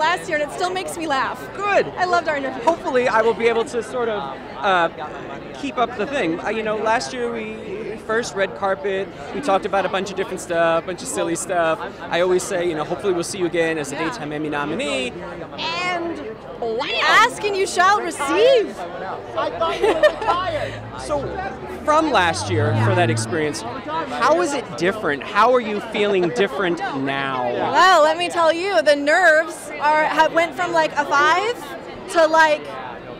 it still makes me laugh. Good. I loved our interview. Hopefully, I will be able to sort of uh, keep up the thing. Uh, you know, last year we first red carpet. We talked about a bunch of different stuff, a bunch of silly stuff. I always say, you know, hopefully we'll see you again as a daytime Emmy nominee. And Ask and you shall receive. So, from last year for that experience, how is it different? How are you feeling different now? Well, let me tell you, the nerves are have, went from like a five to like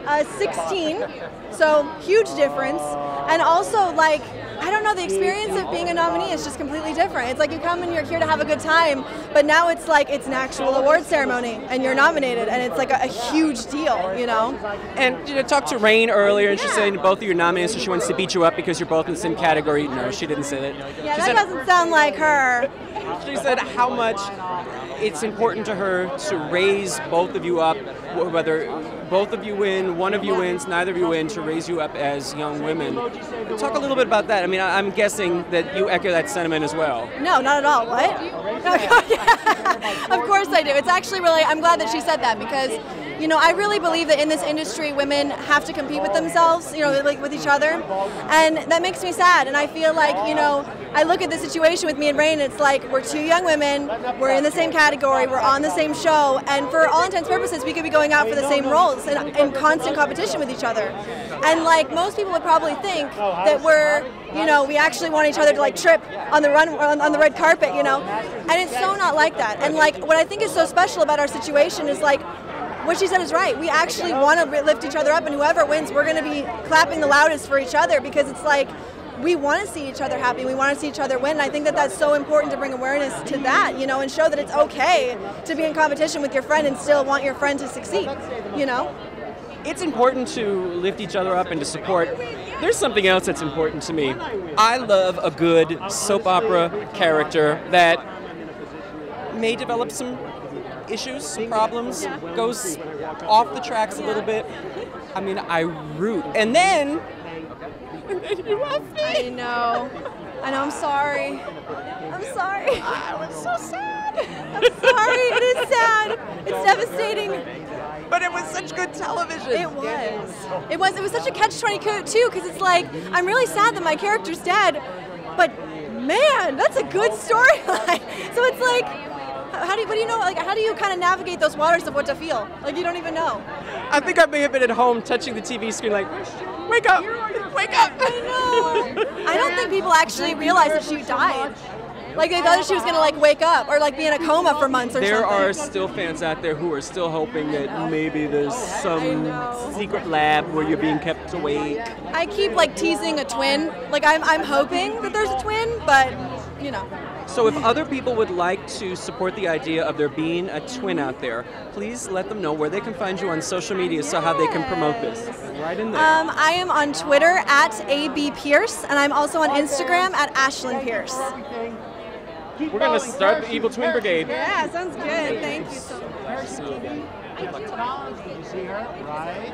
a 16. So huge difference. And also like I don't know, the experience of being a nominee is just completely different. It's like you come and you're here to have a good time, but now it's like it's an actual award ceremony and you're nominated and it's like a, a huge deal, you know? And you know, talked to Reign earlier, and she said both of your nominated, so she wants to beat you up because you're both in the same category. No, she didn't say that. Yeah, she that said, doesn't sound like her. She said how much it's important to her to raise both of you up, whether both of you win, one of you wins, neither of you win, to raise you up as young women. Talk a little bit about that. I mean, I'm guessing that you echo that sentiment as well. No, not at all. What? of course I do. It's actually really, I'm glad that she said that because, you know, I really believe that in this industry, women have to compete with themselves, you know, like with each other. And that makes me sad. And I feel like, you know, I look at the situation with me and Reign, and it's like we're two young women, we're in the same category, we're on the same show, and for all intents and purposes, we could be going out for the same roles and in constant competition with each other. And like most people would probably think that we're, you know, we actually want each other to like trip on the run on, on the red carpet, you know. And it's so not like that. And like what I think is so special about our situation is like what she said is right. We actually want to lift each other up, and whoever wins, we're going to be clapping the loudest for each other because it's like we want to see each other happy. We want to see each other win. And I think that that's so important to bring awareness to that, you know, and show that it's okay to be in competition with your friend and still want your friend to succeed, you know. It's important to lift each other up and to support. There's something else that's important to me. I love a good soap opera character that may develop some issues, problems, goes off the tracks a little bit. I mean, I root. And then, and then you left me. I know. I know. I'm sorry. I'm sorry. I was so sad. I'm sorry. It is sad. It's devastating. But it was such good television. It was. It was. It was such a catch twenty two because it's like I'm really sad that my character's dead, but man, that's a good storyline. so it's like, how do you, what do you know? Like, how do you kind of navigate those waters of what to feel? Like you don't even know. I think I may have been at home touching the TV screen, like, wake up, wake up. I know. I don't think people actually realize that she died. Like they thought she was gonna like wake up or like be in a coma for months or There something. There are still fans out there who are still hoping that maybe there's some secret lab where you're being kept awake. I keep like teasing a twin. Like I'm, I'm hoping that there's a twin, but you know. So if other people would like to support the idea of there being a twin out there, please let them know where they can find you on social media so how they can promote this. Right in there. Um, I am on Twitter at AB Pearce, and I'm also on Instagram at Ashlyn Pearce. We're going to start the Evil Twin Brigade. Yeah, sounds good. Thank you so much. Did you see her? Right?